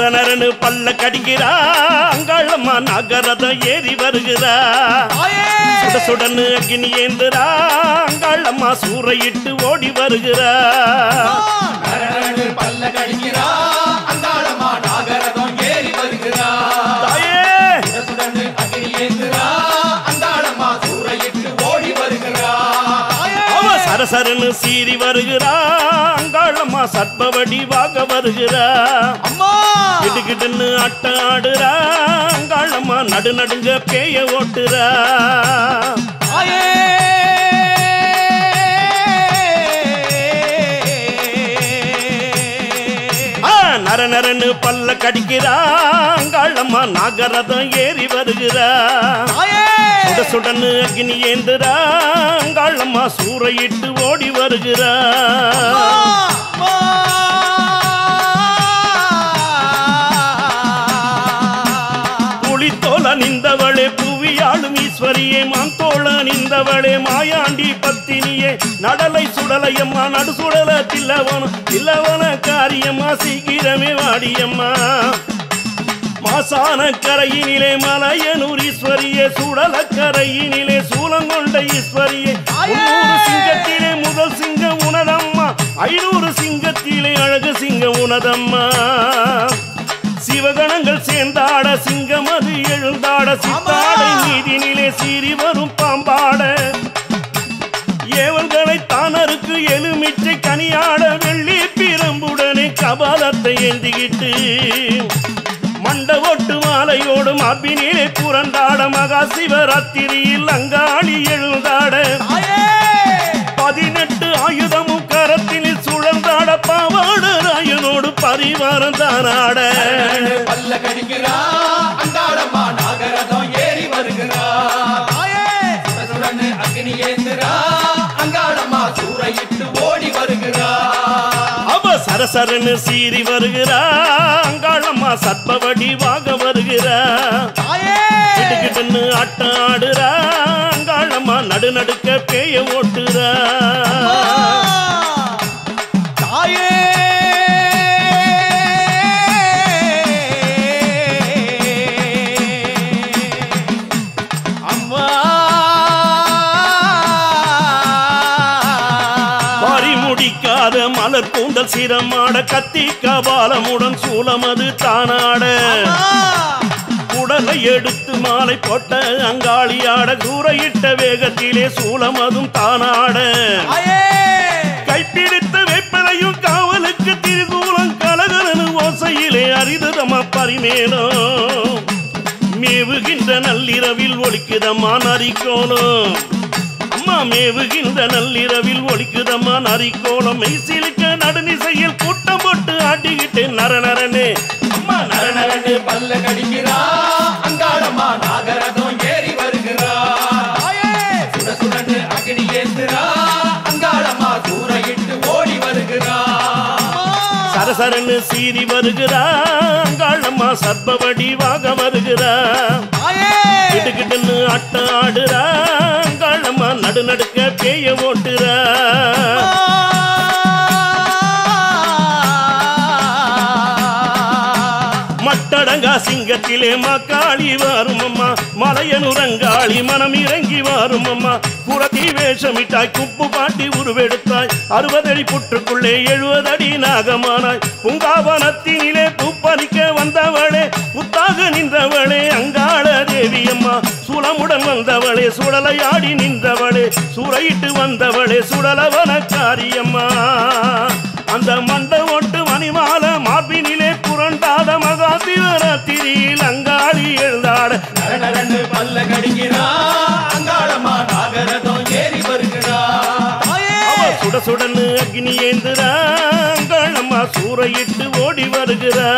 நர நரனு பல்ல கடிக்கிறா அங்காளம்மா நகரதம் ஏறி வருகிறா. சுட சுடன்னு அக்னி ஏந்துரா அங்காளம்மா சூறையிட்டு ஓடி வருகிறா. நரநரனு பல்ல கடிக்கிறா அங்காளம்மா நாகரதம் ஏறி வருகிறா. தாயே! சரசரன்னு சீறி வருகிறா அங்காளம்மா சர்பவடி வாக வருகிறா. அம்மா! கிடுகிடுன்னு அட்ட ஆடுறா. அங்காளம்மா நடு நடுங்க பேய ஓட்டுறா. நர நரன்னு பல்ல கடிக்கிறா. அங்காளம்மா நாகரதம் ஏறி வருகிறா. சுட சுடன்னு அக்னி ஏந்துறா. அங்காளம்மா சூறையிட்டு ஓடி வருகிறா. நிந்தவளே புவியாளும் ஈஸ்வரியே மான் தோழ நிந்தவளே மாயாண்டி பத்தினியே நடலை சுடலையம்மா நடு சுடல தில்லவன தில்லவன காரியம்மா சீக்கிரமே வாடியம்மா. மாசான கரையினிலே மலையனூர் ஈஸ்வரியே சுடல கரையினிலே சூலங்கொண்ட ஈஸ்வரியே சிங்கத்திலே முதல் சிங்கம் உனதம்மா ஐநூறு சிங்கத்திலே அழகு சிங்கம் உனதம்மா. சிவகணங்கள் சேர்ந்தாட சிங்கம் அது எழுந்தாட. சித்தாடை நீதினிலே சீறி வரும் பாம்பாட. ஏவல்களை தானருக்கு எலுமிச்சை கனியாட வெள்ளி பிரம்புடனே கபாலத்தை ஏந்திக்கிட்டு. மண்ட ஓட்டு மாலையோடு மார்பினிலே புரண்டாட மகா சிவராத்திரியில் அங்காளி எழுந்தாட. பதினெட்டு ஆயுதமும் கரத்தில் சுழந்தாட பாவாட. பரிவாரம் தானாட பல்ல கடிக்கிறா அங்காளம்மா நாகரதம் ஏறி வருகிறா. தாயே சுடசுடன்னு அக்னி ஏந்துறா அங்காளம்மா சூறையிட்டு ஓடி வருகிறா. அவ சரசரன்னு சீறி வருகிறா அங்காளம்மா சர்பவடி வாக வருகிறா. கிட்டுக்கிட்டுன்னு ஆட்டம் ஆடுறா அங்காளம்மா நடு நடுக்க பேய ஓட்டுறா. கூந்தல் சிரமாட கத்தி கபாலமுடன் சூலமது தானாட. உடலை எடுத்து மாலை போட்ட அங்காளியாட கூரையிட்ட வேகத்திலே சூலமதும் தானாட. கைப்பிடித்த வேப்பலையும் காவலுக்கு திரிசூலம் கலகலனு ஓசையிலே அரிததமா பரிமேலும் மேவுகின்ற நள்ளிரவில் ஒலிக்குதம்மா நரிக்கோலம் அம்மா மேவுகின்ற நள்ளிரவில் ஒழிக்குதம்மா நரிக்கோளம் மெய்சிலுக்க நடுநிசையில் கூட்டம் போட்டு ஆட்டிக்கிட்டு நரநரனே. அம்மா நர பல்ல கடிக்கிறா. அங்காளம்மா நாகரதம் சரசரன்னு சீறி வருகிறா அங்காளம்மா சர்பவடி வாக வருகிறா தாயே கிட்டுக்கிட்டுன்னு அட்ட ஆடுறா அங்காளம்மா நடு நடுக்க பேய ஓட்டுறா அடங்கா சிங்கத்திலே மக்காளி வாரும் அம்மா மலையனுரங்காளி மனம் இறங்கி வாரும் அம்மா புறத்தி வேஷமிட்டாய் குப்பு பாட்டி உருவெடுத்தாய். அறுபதடி புற்றுக்குள்ளே எழுபதடி நாகமானாய். பூங்காவனத்தினிலே பூப்பறிக்க வந்தவளே புத்தாக நின்றவளே அங்காள தேவி அம்மா சுளமுடன் வந்தவளே சுடலையாடி நின்றவளே சுரையிட்டு வந்தவளே சுடலவன பல்ல கடிக்கிறா அங்காளம்மா நாகரதம் ஏறி வருகிறா. சுட சுடன்னு அக்னி ஏந்துறா அங்காளம்மா சூறையிட்டு ஓடி வருகிறா.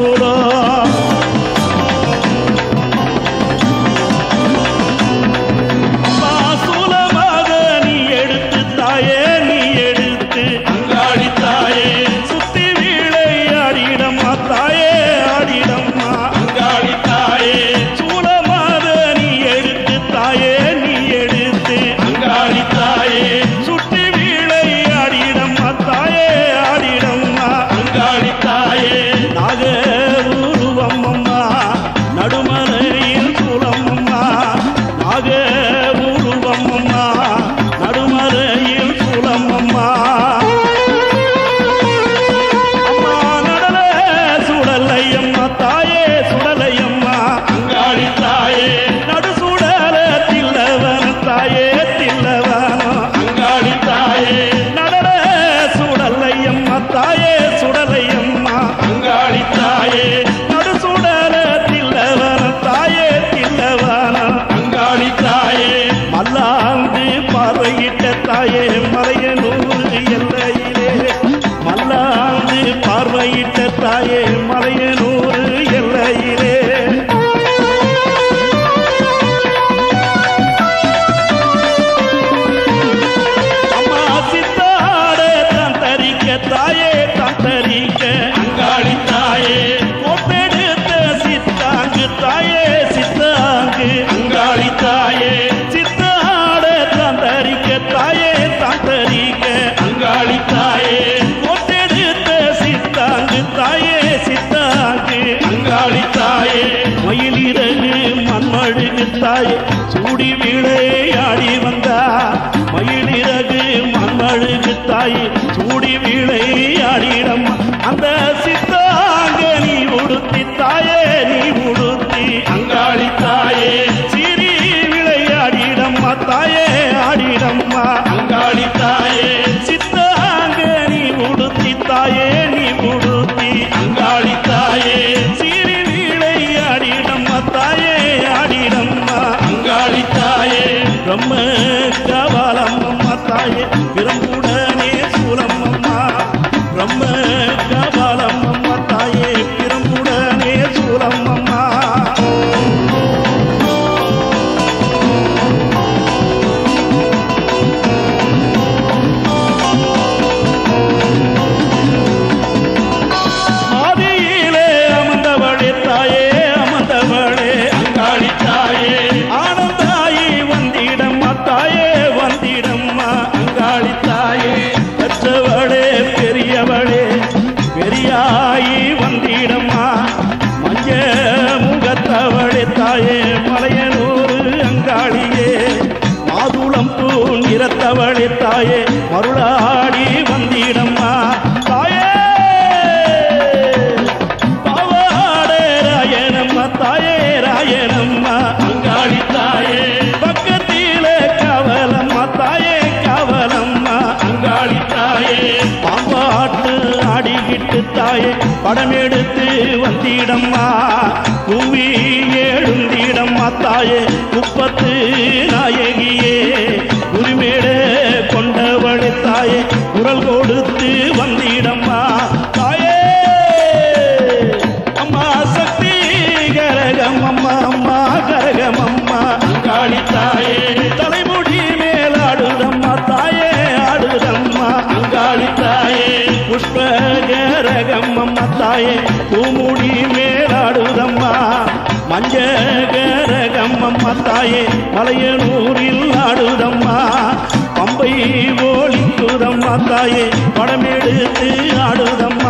Anurag. தாய் சூடி விளையாடி வந்தா. மயிலிறகு மண்மழுகு தாய் சூடி விளையாடிடம் அந்த சித்தாங்க நீ உடுத்தி தாயே நீ உடுத்தி அங்காளி தாயே. சிறி விளையாடிடம்மா தாயே ஆடிடம்மா. மருளாடி வந்திடம்மா. தாயே பாவாடே ராயனம்மா தாயே ராயனம்மா. அங்காளி தாயே. பக்கத்திலே காவலம்மா தாயே காவலம்மா. அங்காளி தாயே. பாம்பாட்டு ஆடிக்கிட்டு தாயே படம் எடுத்து வந்திடம்மா. குவி எழுந்திடம்மா தாயே. முப்பத்து நாயகியே உரிமேட கொண்டவளே தாயே குரல் கொடுத்து வந்திடம்மா. தாயே அம்மா சக்தி கரகம் அம்மா அம்மா கரகம் அம்மா. காளி தாயே தலைமுடி மேலாடுதம்மா தாயே ஆடுதம்மா. காளி தாயே புஷ்ப கரகம் அம்மா. தாயே பூமுடி மேலாடுதம்மா மஞ்ச கரகம் அம்மா. தாயே மலையனூரில் ஆடுதம்மா. பம்பை ஓலிக்குதம்மா தாயே படமெடுத்து ஆடுதம்மா.